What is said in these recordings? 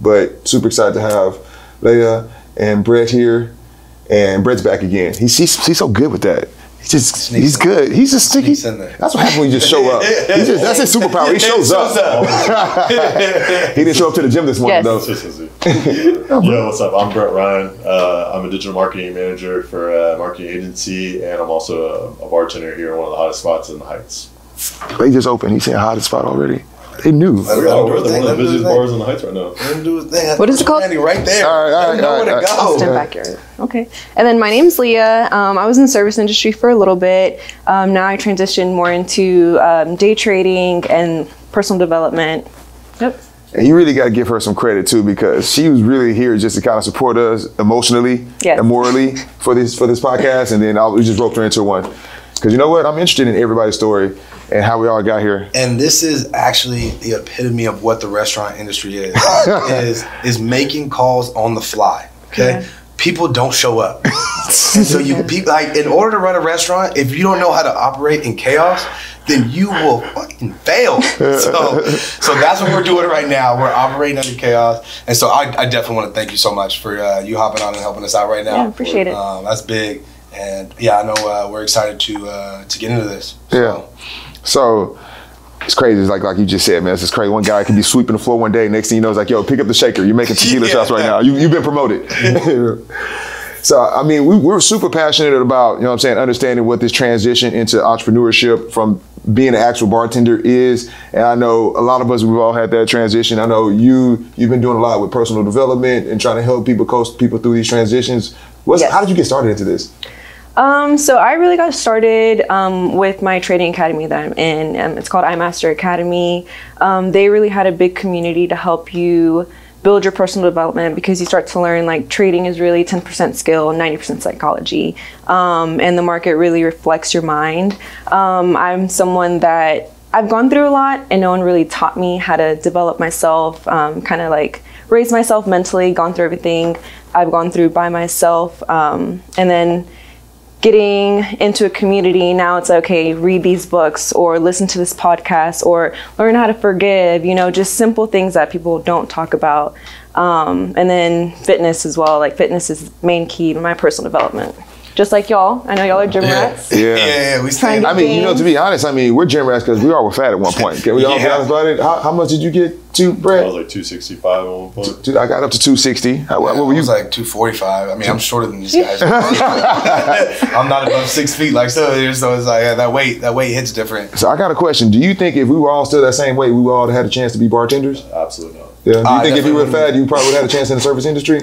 but super excited to have Leah and Brett here. And Brett's back again. He's, he's, he's so good with that. He's just Sneaks he's in. good. He's just sticky. Sneaks in there. That's what happens when you just show up. He just, that's his superpower. He shows up. he didn't show up to the gym this morning Yes. though. Consistency. Yo, what's up? I'm Brett Ryan. Uh, I'm a digital marketing manager for a marketing agency, and I'm also a, a bartender here in one of the hottest spots in the Heights. They just opened. He's saying hottest spot already. They knew. Let We're, do we're the, one of the him do his busiest bars in the Heights right now. Let him do his thing. What is it called? Randy right there. All right, all Let him right, know all where to right, go. all right. Backyard. Okay. And then my name's Leah. Um, I was in the service industry for a little bit. Um, now I transitioned more into um, day trading and personal development. Yep. And you really got to give her some credit too because she was really here just to kind of support us emotionally Yes. and morally for this for this podcast. And then I, we just roped her into one because you know what? I'm interested in everybody's story and how we all got here. And this is actually the epitome of what the restaurant industry is. is is making calls on the fly. Okay. Yeah. People don't show up. so you people like in order to run a restaurant, if you don't know how to operate in chaos, then you will fucking fail. So so that's what we're doing right now. We're operating under chaos. And so I, I definitely want to thank you so much for uh, you hopping on and helping us out right now. Yeah, appreciate it. Um, that's big. And yeah, I know uh, we're excited to uh, to get into this. Yeah. So it's crazy. It's like like you just said, man. It's just crazy. One guy can be sweeping the floor one day. Next thing you know, it's like, yo, pick up the shaker. You're making tequila Yeah. shots right now. You, you've been promoted. so I mean, we, we're super passionate about you know what I'm saying understanding what this transition into entrepreneurship from being an actual bartender is. And I know a lot of us we've all had that transition. I know you you've been doing a lot with personal development and trying to help people coach people through these transitions. What's, Yes. How did you get started into this? Um, so I really got started um, with my trading academy that I'm in. Um, it's called iMaster Academy. Um, they really had a big community to help you build your personal development because you start to learn like trading is really 10% skill, 90% psychology, um, and the market really reflects your mind. I'm someone that I've gone through a lot, and no one really taught me how to develop myself, kind of like raise myself mentally. Gone through everything I've gone through by myself, and then getting into a community now it's okay read these books or listen to this podcast or learn how to forgive you know just simple things that people don't talk about. Um, and then fitness as well like fitness is the main key to my personal development just like y'all i know y'all are gym rats Yeah. yeah, yeah, we Trying stand. I mean, you know, to be honest, I mean, we're gym rats because we all were fat at one point. Can we all be honest about it? How, how much did you get to, I was like 265 at one point. Dude, I got up to 260. How, what I were you? was like 245. I mean, I'm shorter than these guys. I'm not above six feet like so. So it's like yeah, that weight, that weight hits different. so I got a question. Do you think if we were all still that same weight, we would all had a chance to be bartenders? Absolutely not. Yeah. Do you I think if you were definitely fat, you probably would have had a chance in the service industry?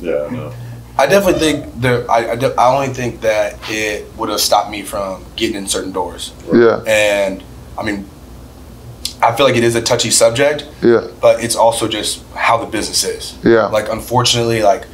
Yeah, no. I definitely think there. I, I, de- I only think that it would have stopped me from getting in certain doors. Yeah. And I mean, I feel like it is a touchy subject, Yeah. but it's also just how the business is. Yeah. Like unfortunately, like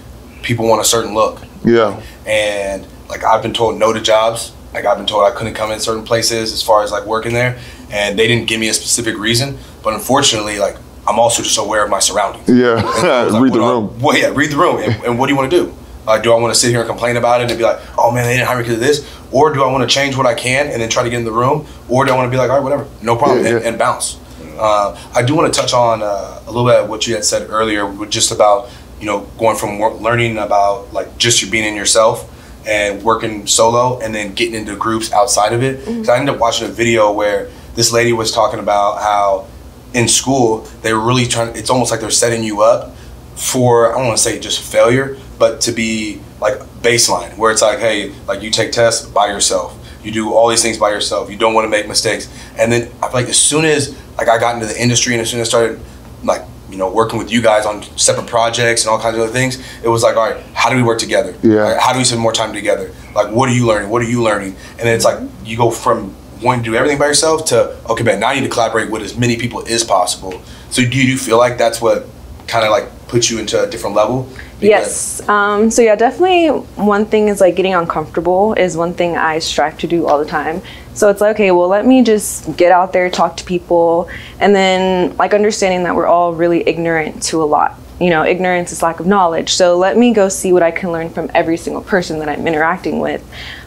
people want a certain look, Yeah. and like I've been told no to jobs. Like I've been told I couldn't come in certain places as far as like working there, and they didn't give me a specific reason. But unfortunately, like I'm also just aware of my surroundings. Yeah. Like, Read the do I- room. well, yeah, read the room. And, and what do you want to do? Uh, do I want to sit here and complain about it and be like, oh man, they didn't hire me because of this? Or do I want to change what I can and then try to get in the room? Or do I want to be like, all right, whatever, no problem, Yeah, and, yeah. and bounce? Uh, I do want to touch on uh, a little bit of what you had said earlier, with just about you know going from work, learning about like just you being in yourself and working solo, and then getting into groups outside of it. 'Cause I ended up watching a video where this lady was talking about how in school they're really trying. It's almost like they're setting you up for I don't want to say just failure, but to be like baseline, where it's like, hey, like you take tests by yourself, you do all these things by yourself, you don't want to make mistakes, and then I feel like as soon as like I got into the industry and as soon as I started like you know working with you guys on separate projects and all kinds of other things, it was like, all right, how do we work together? Yeah. Like, how do we spend more time together? Like, what are you learning? What are you learning? And then it's like mm-hmm. you go from wanting to do everything by yourself to okay, man, now I need to collaborate with as many people as possible. So do you feel like that's what kind of like puts you into a different level? Yes. Um, so yeah, definitely one thing is like getting uncomfortable is one thing I strive to do all the time. So it's like, okay, well, let me just get out there, talk to people, and then like understanding that we're all really ignorant to a lot. You know, ignorance is lack of knowledge. So let me go see what I can learn from every single person that I'm interacting with.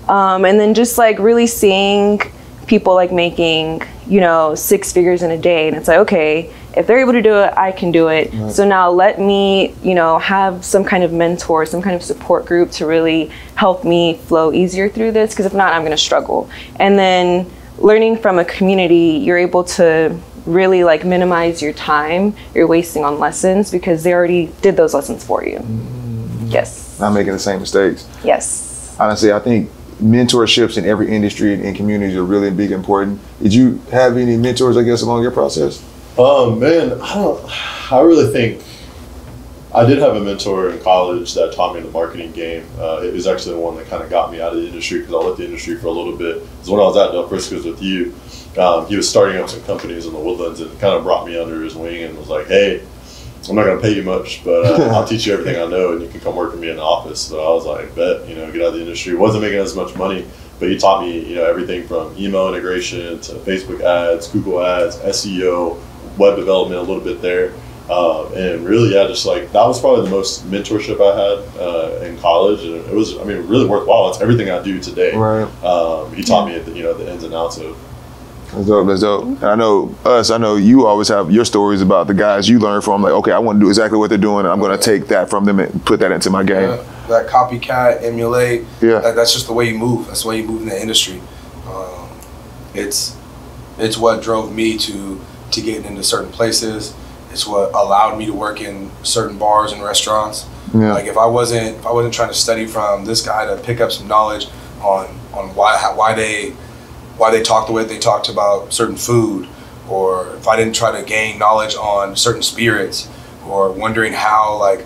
Um, and then just like really seeing people like making, you know, six figures in a day. And it's like, okay, if they're able to do it, I can do it. So now let me, you know, have some kind of mentor, some kind of support group to really help me flow easier through this. Because if not, I'm going to struggle. And then learning from a community, you're able to really like minimize your time you're wasting on lessons because they already did those lessons for you. Mm-hmm. Yes. Not making the same mistakes. Yes. Honestly, I think mentorships in every industry and communities are really big important. Did you have any mentors, I guess, along your process? Um, man, I don't. I really think I did have a mentor in college that taught me the marketing game. Uh, it was actually the one that kind of got me out of the industry because I left the industry for a little bit. It was when I was at Del Frisco's with you. Um, he was starting up some companies in the Woodlands and kind of brought me under his wing and was like, "Hey, I'm not going to pay you much, but uh, I'll teach you everything I know, and you can come work with me in the office." So I was like, "Bet, you know, get out of the industry." wasn't making as much money, but he taught me, you know, everything from email integration to Facebook ads, Google ads, SEO, web development, a little bit there. Uh, and really, yeah, just like that was probably the most mentorship I had uh, in college, and it was, I mean, really worthwhile. It's everything I do today. Right. Um, he taught me, the, you know, the ins and outs of. That's dope. That's dope. And I know us. I know you always have your stories about the guys you learn from. Like, okay, I want to do exactly what they're doing. And I'm going to take that from them and put that into my game. Yeah, that copycat, emulate. Yeah. That, that's just the way you move. That's the way you move in the industry. Um, it's it's what drove me to to getting into certain places. It's what allowed me to work in certain bars and restaurants. Yeah. Like if I wasn't if I wasn't trying to study from this guy to pick up some knowledge on on why how, why they why they talk the way they talked about certain food, or if I didn't try to gain knowledge on certain spirits, or wondering how like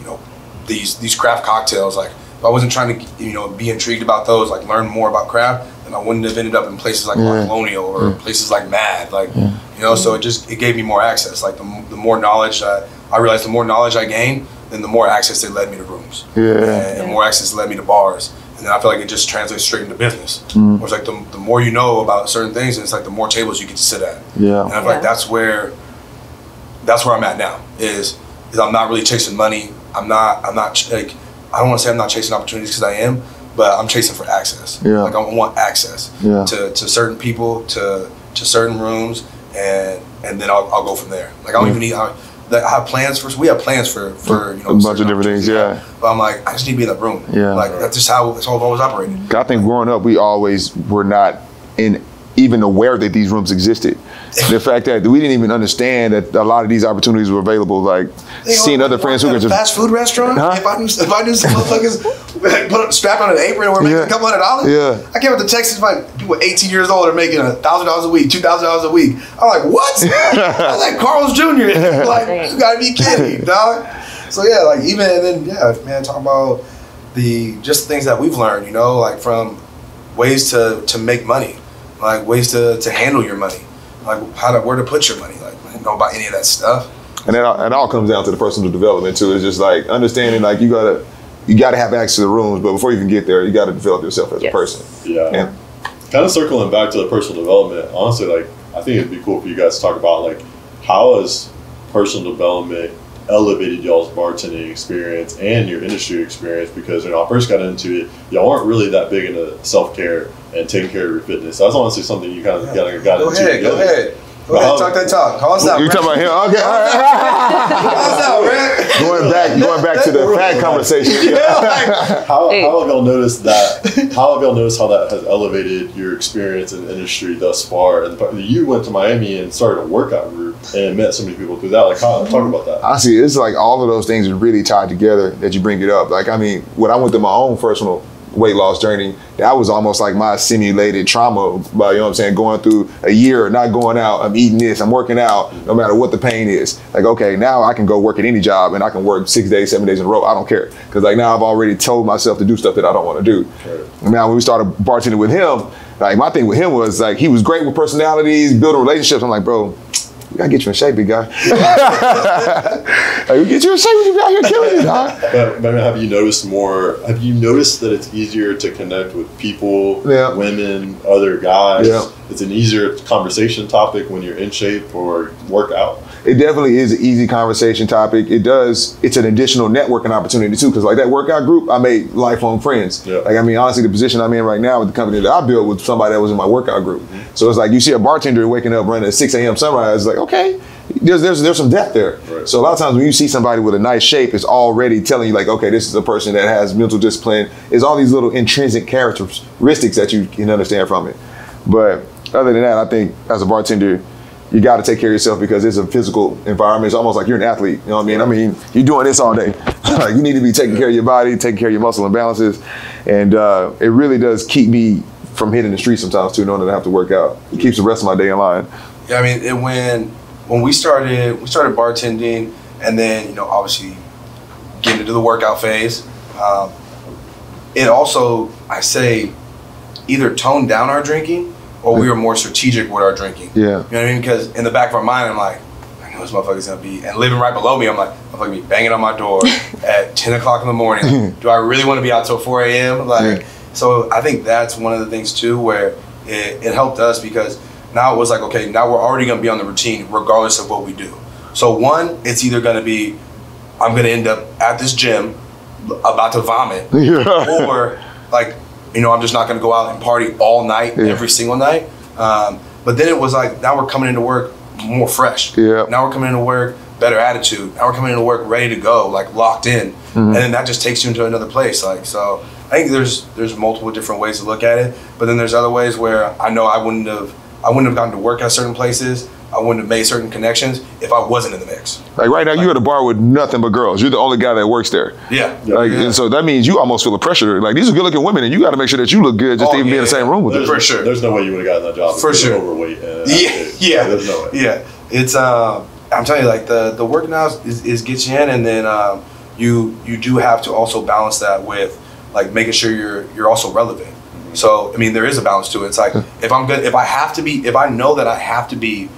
you know these these craft cocktails like if I wasn't trying to you know be intrigued about those like learn more about craft then I wouldn't have ended up in places like Yeah. Colonial or places like Mad like you know so it just it gave me more access like the, the more knowledge that I realized the more knowledge I gained then the more access it led me to rooms Yeah. and, and more access led me to bars and then I feel like it just translates straight into business where it's like the, the more you know about certain things and it's like the more tables you get to sit at Yeah. and I feel like that's where that's where I'm at now. Is is I'm not really chasing money. I'm not. I'm not ch- like. I don't want to say I'm not chasing opportunities because I am, but I'm chasing for access. Yeah. Like I want access Yeah. to, to certain people, to to certain rooms, and and then I'll, I'll go from there. Like I don't mm. even need. I, that I have plans for. We have plans for for mm. you know A bunch of different things, yeah. But I'm like, I just need to be in that room. Yeah. Like that's just how that's how I've always operated. Mm-hmm. I think growing up, we always were not in even aware that these rooms existed. The fact that we didn't even understand that a lot of these opportunities were available, like seeing other friends who could just fast food restaurant. Huh? If I knew, if I knew some motherfuckers put up, strapped on an apron and were making Yeah. a couple hundred dollars, Yeah. I came up to Texas, like people 18 years old are making a thousand dollars a week, two thousand dollars a week. I'm like, what? I was like Carl's Jr. like, you gotta be kidding, dog. So yeah, like even and then yeah, man, talking about the just things that we've learned, you know, like from ways to to make money, like ways to to handle your money, like how to where to put your money. Like I didn't know about any of that stuff. and it all, it all comes down to the personal development too. It's just like understanding like you gotta you gotta have access to the rooms, but before you can get there, you gotta develop yourself as Yes. a person. Yeah. And kind of circling back to the personal development, honestly, like I think it'd be cool for you guys to talk about like how has personal development elevated y'all's bartending experience and your industry experience because when I first got into it, y'all weren't really that big into self care and taking care of your fitness. That's honestly something you kind of got, got Go into. ahead, go together. Aheid. Go ahead, talk that talk. Call us out. you Brad. talking about him? Okay, all right. Call us out, Brad. going back, going back to the fat conversation. How, Hey. how have y'all noticed that? How have y'all noticed how that has elevated your experience in the industry thus far? And you went to Miami and started a workout group and met so many people through that. Like, how, talk about that. I see. it's like all of those things are really tied together that you bring it up. Like, I mean, when I went to my own personal weight loss journey, that was almost like my simulated trauma. But you know what I'm saying? Going through a year not going out, I'm eating this, I'm working out, no matter what the pain is. Like, okay, now I can go work at any job and I can work six days, seven days in a row. I don't care. Because like now I've already told myself to do stuff that I don't want to do. Right. Now when we started bartending with him, like my thing with him was like he was great with personalities, building relationships. I'm like, bro, we gotta get you in shape, big guy. like, we get you in shape, be out here killing it, dog. But, but have you noticed more? Have you noticed that it's easier to connect with people, Yeah. women, other guys? Yeah. It's an easier conversation topic when you're in shape or work out. It definitely is an easy conversation topic. It does. It's an additional networking opportunity too, because like that workout group, I made lifelong friends. Yeah. Like I mean, honestly, the position I'm in right now with the company that I built with somebody that was in my workout group. Mm-hmm. So it's like you see a bartender waking up running at 6 a.m. sunrise. It's like okay, there's there's there's some depth there. Right. So a lot of times when you see somebody with a nice shape, it's already telling you like, okay, this is a person that has mental discipline. It's all these little intrinsic characteristics that you can understand from it. But other than that, I think as a bartender, you got to take care of yourself because it's a physical environment. It's almost like you're an athlete. You know what I mean? I mean, you're doing this all day. like you need to be taking care of your body, taking care of your muscle imbalances, and uh, it really does keep me from hitting the street sometimes too, knowing that I have to work out. It keeps the rest of my day in line. Yeah, I mean, it, when when we started, we started bartending, and then you know, obviously, getting into the workout phase. Um, it also, I say, either toned down our drinking, or we were more strategic with our drinking. Yeah. You know what I mean? Because in the back of our mind, I'm like, I know this motherfucker's gonna be, and living right below me, I'm like, motherfucker be banging on my door at 10 o'clock in the morning. Do I really want to be out till 4 a.m.? Like, Yeah. so I think that's one of the things too, where it, it helped us because now it was like, okay, now we're already gonna be on the routine regardless of what we do. So one, it's either gonna be, I'm gonna end up at this gym about to vomit, Yeah. or like you know i'm just not going to go out and party all night Yeah. every single night um, but then it was like now we're coming into work more fresh Yeah. now we're coming into work better attitude now we're coming into work ready to go like locked in Mm-hmm. and then that just takes you into another place like so i think there's there's multiple different ways to look at it but then there's other ways where i know i wouldn't have i wouldn't have gotten to work at certain places i wouldn't have made certain connections if i wasn't in the mix Like right now, you're at a bar with nothing but girls. You're the only guy that works there. yeah Like, yeah. and so that means you almost feel the pressure. Like these are good-looking women, and you got to make sure that you look good just Oh, to even be in the same room with them. For sure. There's no way you would have gotten that job if For sure. overweight. Yeah, yeah, There's no way. yeah. It's um, I'm telling you, like the the working out is, is gets you in, and then um, you you do have to also balance that with like making sure you're you're also relevant. So I mean, there is a balance to it. It's like if I'm good, if I have to be, if I know that I have to be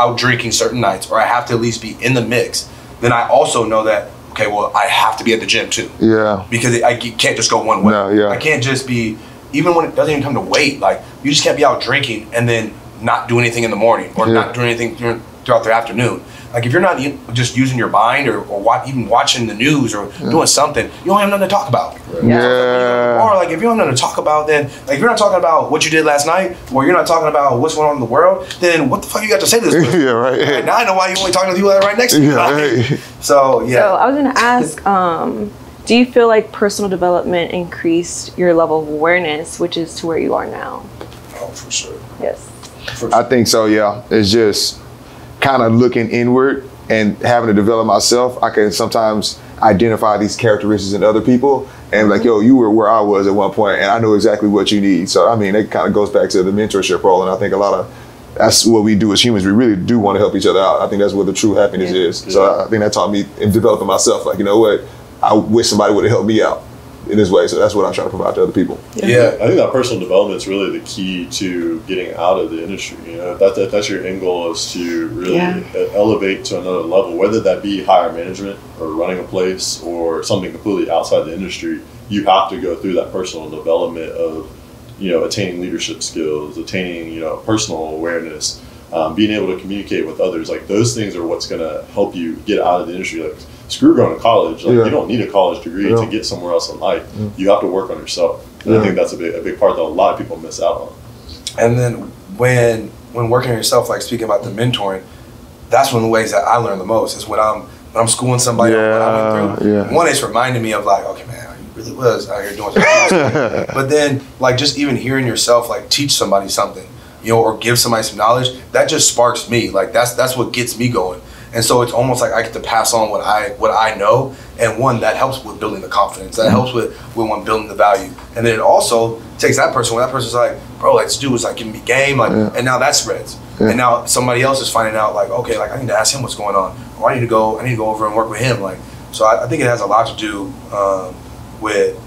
out drinking certain nights, or I have to at least be in the mix, then I also know that okay, well, I have to be at the gym too Yeah. because I can't just go one way. No, yeah. I can't just be even when it doesn't even come to weight. Like you just can't be out drinking and then not do anything in the morning or Yeah. not do anything dur- throughout the afternoon. Like if you're not just using your mind or, or wa- even watching the news or doing something, you don't have nothing to talk about. Yeah. Or like if you don't have nothing to talk about, then like if you're not talking about what you did last night, or you're not talking about what's going on in the world, then what the fuck you got to say to this? person? Yeah, right. Like, now I know why you only talking to the people that are right next to you. Yeah, Like, right. So yeah. So I was gonna ask, um, do you feel like personal development increased your level of awareness, which is to where you are now? oh, for sure. Yes. For I think so. Yeah, it's just kind of looking inward and having to develop myself. I can sometimes identify these characteristics in other people and like, mm-hmm. yo, you were where I was at one point, and I know exactly what you need. So I mean, it kind of goes back to the mentorship role, and I think a lot of that's what we do as humans. We really do want to help each other out. I think that's what the true happiness Yeah. is. So I think that taught me in developing myself. Like, you know what? I wish somebody would have helped me out in this way. So that's what I'm trying to provide to other people. yeah. I think that personal development is really the key to getting out of the industry. You know, that, that that's your end goal is to really Yeah. elevate to another level, whether that be higher management or running a place or something completely outside the industry. You have to go through that personal development of, you know, attaining leadership skills, attaining you know personal awareness, um, being able to communicate with others. Like those things are what's going to help you get out of the industry. Like screw going to college. Like Yeah. you don't need a college degree Yeah. to get somewhere else in life. You have to work on yourself. And Yeah. I think that's a big, a big part that a lot of people miss out on. And then when when working on yourself, like speaking about the mentoring, that's one of the ways that I learn the most is when I'm when I'm schooling somebody on what I went through. Yeah, yeah. One, it's reminding me of like, okay, man, you really was out here doing something. but then, like, just even hearing yourself like teach somebody something, you know, or give somebody some knowledge, that just sparks me. Like that's that's what gets me going. And so it's almost like I get to pass on what I what I know, and one that helps with building the confidence. That helps with with one building the value, and then it also takes that person when that person's like, bro, like this dude was like giving me game, like, Yeah. and now that spreads, Yeah. and now somebody else is finding out, like, okay, like I need to ask him what's going on, or I need to go, I need to go over and work with him, like. So I, I think it has a lot to do um, with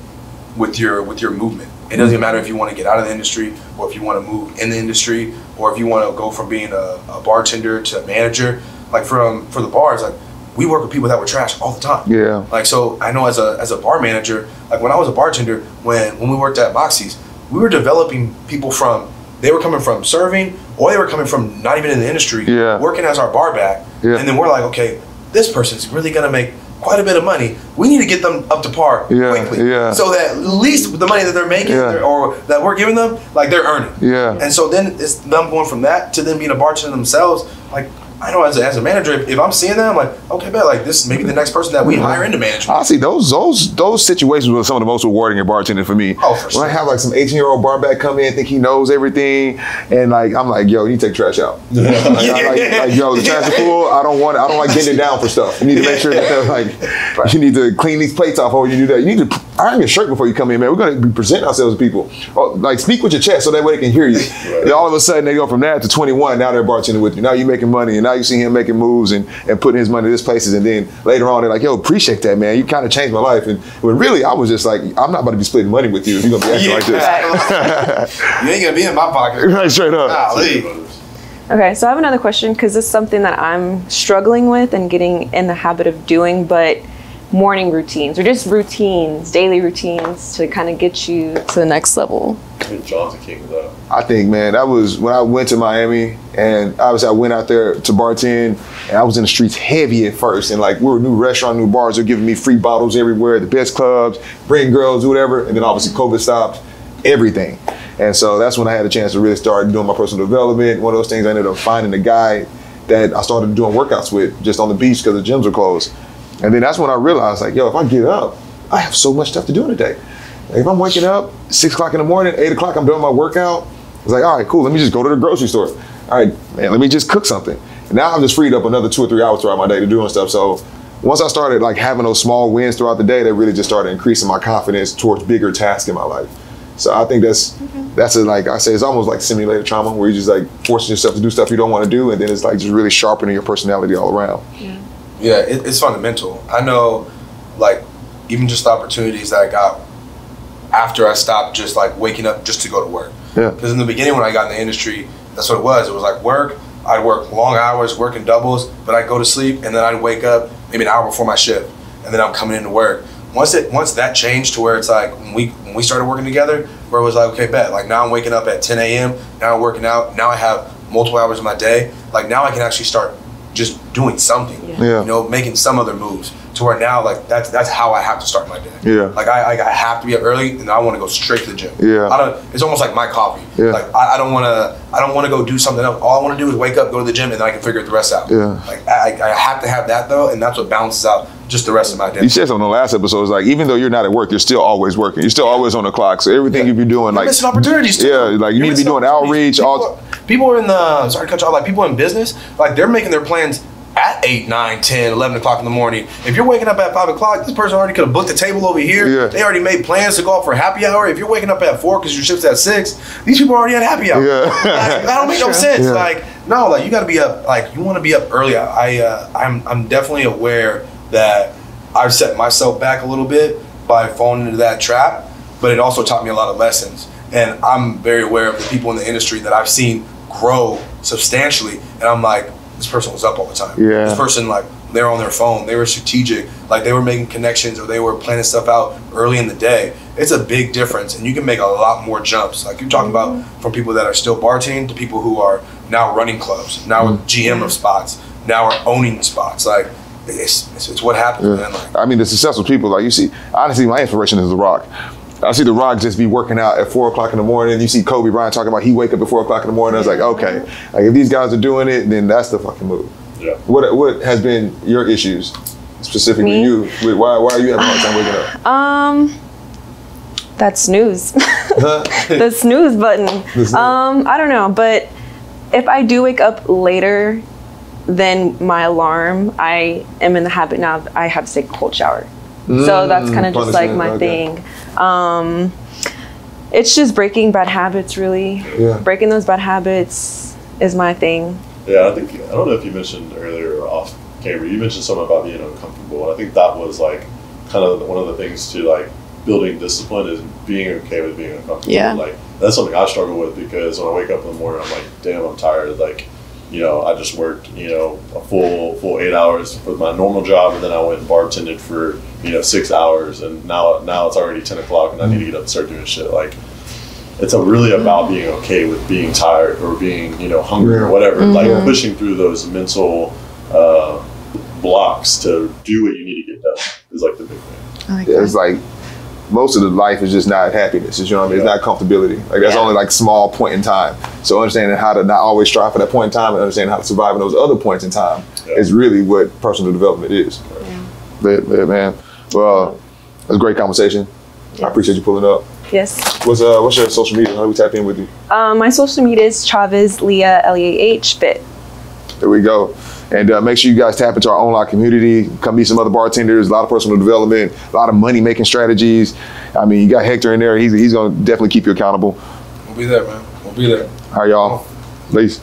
with your with your movement. It doesn't matter if you want to get out of the industry or if you want to move in the industry or if you want to go from being a, a bartender to a manager. Like from um, for the bars, like we work with people that were trash all the time. Yeah. Like so, I know as a as a bar manager, like when I was a bartender, when when we worked at Moxie's, we were developing people from they were coming from serving or they were coming from not even in the industry, Yeah. working as our bar back, Yeah. and then we're like, okay, this person's really gonna make quite a bit of money. We need to get them up to par Yeah, quickly, yeah. so that at least the money that they're making Yeah. they're- or that we're giving them, like they're earning. Yeah. And so then it's them going from that to them being a bartender themselves. Like I know as a, as a manager, if, if I'm seeing that, I'm like, okay, bet like this maybe the next person that we hire into management. Ah, Honestly, those those those situations were some of the most rewarding in bartending for me. Oh, for When sure. I have like some 18 year old barback come in, think he knows everything, and like I'm like, yo, you need to take trash out. Like, I'm like, like, yo, the trash is full. I don't want. I don't like getting it down for stuff. You need to make sure that they're like, you need to clean these plates off before you do that. You need to iron your shirt before you come in, man. We're gonna be presenting ourselves to people. Oh, like speak with your chest so that way they can hear you. And all of a sudden they go from that to 21. Now they're bartending with you. Now you're making money, and now you see him making moves and, and putting his money in his places. And then later on they're like, yo, appreciate that, man. You kind of changed my life. And when really I was just like, I'm not about to be splitting money with you if you're gonna be acting like this. you ain't gonna be in my pocket. right, straight up. Golly. Okay, so I have another question because this is something that I'm struggling with and getting in the habit of doing, but morning routines or just routines, daily routines to kind of get you to the next level. I think man, that was when I went to Miami, and obviously I went out there to bartend, and I was in the streets heavy at first, and like we were a new restaurant, new bars, they're giving me free bottles everywhere, the best clubs, bring girls, do whatever, and then obviously COVID stopped everything, and so that's when I had a chance to really start doing my personal development. One of those things I ended up finding a guy that I started doing workouts with just on the beach because the gyms were closed, and then that's when I realized like, yo, if I get up, I have so much stuff to do in a day. Like, if I'm waking up six o'clock in the morning, eight o'clock, I'm doing my workout. It's like, all right, cool. Let me just go to the grocery store. All right, man, let me just cook something. And now I'm just freed up another two or three hours throughout my day to doing stuff. So once I started like having those small wins throughout the day, that really just started increasing my confidence towards bigger tasks in my life. So I think that's that's a, like I say, it's almost like simulated trauma where you're just like forcing yourself to do stuff you don't want to do, and then it's like just really sharpening your personality all around. Yeah, it, it's fundamental. I know, like, even just the opportunities that I got after I stopped just like waking up just to go to work. Yeah. Because in the beginning, when I got in the industry, that's what it was. It was like work. I'd work long hours, working doubles, but I'd go to sleep and then I'd wake up maybe an hour before my shift, and then I'm coming into work. Once it once that changed to where it's like when we when we started working together, where it was like okay, bet like now I'm waking up at 10 a.m. Now I'm working out. Now I have multiple hours of my day. Like now I can actually start just doing something. Yeah. You know, making some other moves to where now like that's that's how I have to start my day. Yeah. Like I, I, I have to be up early and I want to go straight to the gym. Yeah. I don't. It's almost like my coffee. Yeah. Like I, I don't want to. I don't want to go do something else. All I want to do is wake up, go to the gym, and then I can figure the rest out. Yeah. Like I, I have to have that though, and that's what balances out just the rest of my day. You said something on the last episode. It's like even though you're not at work, you're still always working. You're still always on the clock. So everything you be doing, You're like missing opportunities too. Yeah, like you You're need to be doing outreach. People, All are- people are in the sorry to cut you off. Like people in business, like they're making their plans at 8, 9, 10, 11 o'clock in the morning. If you're waking up at 5 o'clock, this person already could have booked a table over here. Yeah. They already made plans to go out for happy hour. If you're waking up at 4 because your shift's at 6, these people already had happy hour. Yeah. Like, that don't make no sense. Yeah. Like, no, like you got to be up. Like, you want to be up early. I, uh, I'm, I'm definitely aware that I've set myself back a little bit by falling into that trap, but it also taught me a lot of lessons. And I'm very aware of the people in the industry that I've seen grow substantially. And I'm like, this person was up all the time. Yeah. This person, like, they're on their phone. They were strategic. Like, they were making connections or they were planning stuff out early in the day. It's a big difference. And you can make a lot more jumps. Like, you're talking about mm-hmm. from people that are still bartending to people who are now running clubs, now mm-hmm. are GM of spots, now are owning spots. Like, it's, it's, it's what happens, man. Like, I mean, the successful people, like you see, honestly, my inspiration is The Rock. I see The Rock just be working out at four o'clock in the morning. You see Kobe Bryant talking about he wake up at four o'clock in the morning. I was like, okay, like if these guys are doing it, then that's the fucking move. Yeah. What what has been your issues specifically Me? you? With why why are you having a hard time waking up? Um, that snooze. the snooze button. snooze. Um, I don't know, but if I do wake up later than my alarm, I am in the habit now. I have to take a cold shower. So that's kind of just like my okay. thing. Um, it's just breaking bad habits, really. Yeah. Breaking those bad habits is my thing. Yeah, I think I don't know if you mentioned earlier or off camera. You mentioned something about being uncomfortable, and I think that was like kind of one of the things to like building discipline is being okay with being uncomfortable. Yeah. Like that's something I struggle with because when I wake up in the morning, I'm like, damn, I'm tired. Like, you know, I just worked, you know, a full full eight hours for my normal job, and then I went and bartended for you know six hours, and now now it's already ten o'clock, and I need to get up and start doing shit. Like, it's a really about being okay with being tired or being you know hungry or whatever like pushing through those mental uh, blocks to do what you need to get done is like the big thing. I like It's like most of the life is just not happiness. You know what I mean? It's Yeah. not comfortability. Like that's Yeah. only like small point in time. So understanding how to not always strive for that point in time and understanding how to survive in those other points in time Yeah. is really what personal development is. But, but, man, well, it was a great conversation. I appreciate you pulling up. Yes. What's uh what's your social media? How do we tap in with you? Um, my social media is Chavez Leah L E A H Fit. There we go. And uh, make sure you guys tap into our online community. Come meet some other bartenders. A lot of personal development. A lot of money making strategies. I mean, you got Hector in there. He's he's gonna definitely keep you accountable. We'll be there, man. We'll be there. All right, y'all. Peace.